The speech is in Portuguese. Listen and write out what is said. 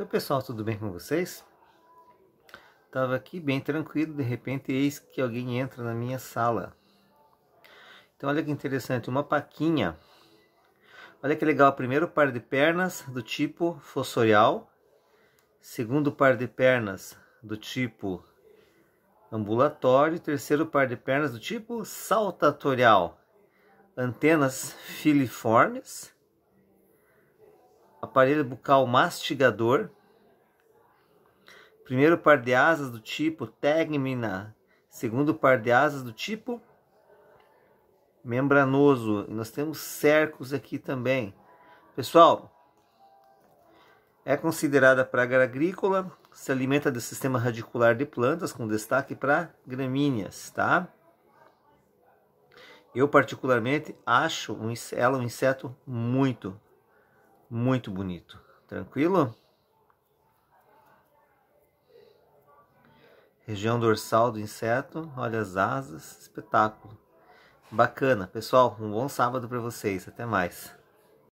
Oi pessoal, tudo bem com vocês? Tava aqui bem tranquilo, de repente eis que alguém entra na minha sala. Então olha que interessante, uma paquinha. Olha que legal, primeiro par de pernas do tipo fossorial, segundo par de pernas do tipo ambulatório, terceiro par de pernas do tipo saltatorial, antenas filiformes, aparelho bucal mastigador, primeiro par de asas do tipo tegmina, segundo par de asas do tipo membranoso. E nós temos cercos aqui também. Pessoal, é considerada praga agrícola, se alimenta do sistema radicular de plantas, com destaque para gramíneas, tá? Eu particularmente acho ela um inseto muito, muito bonito. Tranquilo? Região dorsal do inseto, olha as asas, espetáculo. Bacana, pessoal. Um bom sábado para vocês. Até mais.